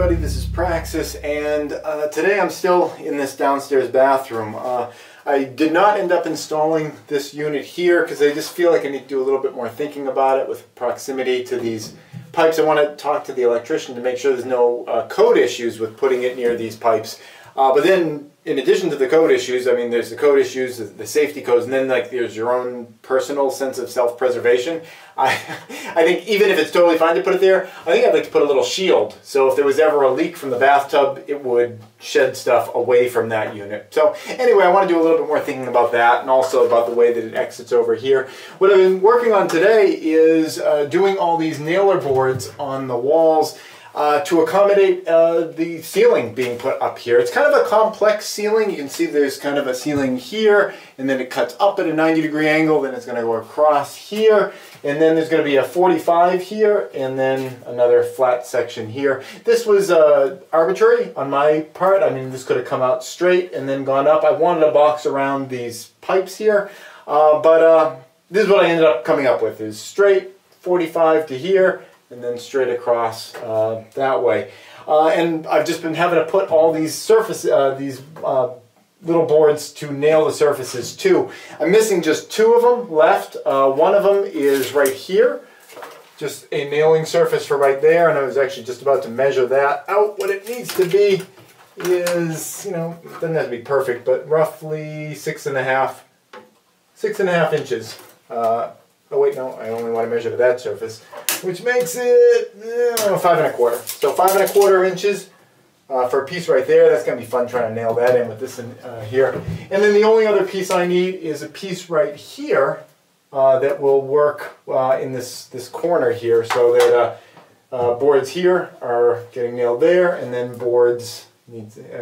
everybody, this is Praxis and uh, today I'm still in this downstairs bathroom. Uh, I did not end up installing this unit here because I just feel like I need to do a little bit more thinking about it with proximity to these pipes. I want to talk to the electrician to make sure there's no uh, code issues with putting it near these pipes. Uh, but then, in addition to the code issues, I mean, there's the code issues, the safety codes, and then like there's your own personal sense of self-preservation. I, I think even if it's totally fine to put it there, I think I'd like to put a little shield. So if there was ever a leak from the bathtub, it would shed stuff away from that unit. So anyway, I want to do a little bit more thinking about that, and also about the way that it exits over here. What I've been working on today is uh, doing all these nailer boards on the walls uh, to accommodate uh, the ceiling being put up here. It's kind of a complex ceiling. You can see there's kind of a ceiling here, and then it cuts up at a 90 degree angle, then it's going to go across here, and then there's going to be a 45 here, and then another flat section here. This was uh, arbitrary on my part. I mean, this could have come out straight and then gone up. I wanted a box around these pipes here, uh, but uh, this is what I ended up coming up with, is straight 45 to here, and then straight across uh, that way. Uh, and I've just been having to put all these surface, uh, these uh, little boards to nail the surfaces to. I'm missing just two of them left. Uh, one of them is right here, just a nailing surface for right there, and I was actually just about to measure that out. What it needs to be is, you know, doesn't have to be perfect, but roughly six and a half, six and a half inches. Uh, oh wait, no, I only want to measure to that surface which makes it five and a quarter. So five and a quarter inches uh, for a piece right there. That's going to be fun trying to nail that in with this in, uh, here. And then the only other piece I need is a piece right here uh, that will work uh, in this, this corner here so that uh, boards here are getting nailed there and then boards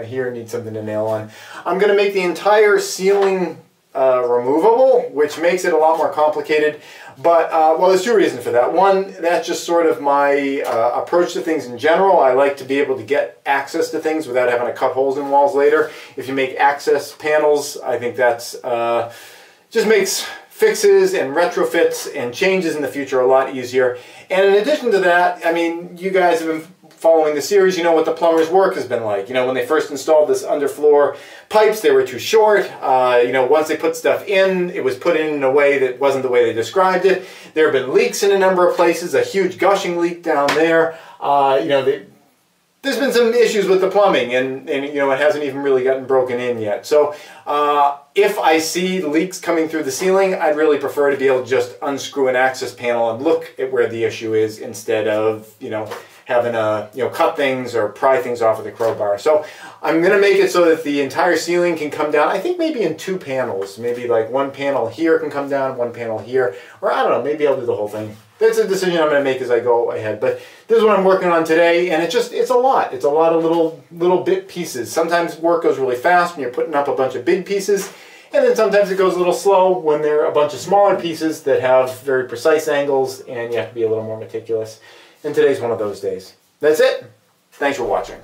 here need something to nail on. I'm going to make the entire ceiling uh, removable, which makes it a lot more complicated. But, uh, well, there's two reasons for that. One, that's just sort of my uh, approach to things in general. I like to be able to get access to things without having to cut holes in walls later. If you make access panels, I think that's uh, just makes fixes and retrofits and changes in the future a lot easier. And in addition to that, I mean, you guys have been following the series, you know what the plumber's work has been like. You know, when they first installed this underfloor pipes, they were too short. Uh, you know, once they put stuff in, it was put in in a way that wasn't the way they described it. There have been leaks in a number of places, a huge gushing leak down there. Uh, you know, they, there's been some issues with the plumbing and, and you know it hasn't even really gotten broken in yet so uh, if I see leaks coming through the ceiling I'd really prefer to be able to just unscrew an access panel and look at where the issue is instead of you know having to you know cut things or pry things off with a crowbar. So I'm going to make it so that the entire ceiling can come down. I think maybe in two panels. Maybe like one panel here can come down, one panel here, or I don't know. Maybe I'll do the whole thing. That's a decision I'm going to make as I go ahead. But this is what I'm working on today, and it's just it's a lot. It's a lot of little little bit pieces. Sometimes work goes really fast when you're putting up a bunch of big pieces. And then sometimes it goes a little slow when there are a bunch of smaller pieces that have very precise angles and you have to be a little more meticulous and today's one of those days. That's it. Thanks for watching.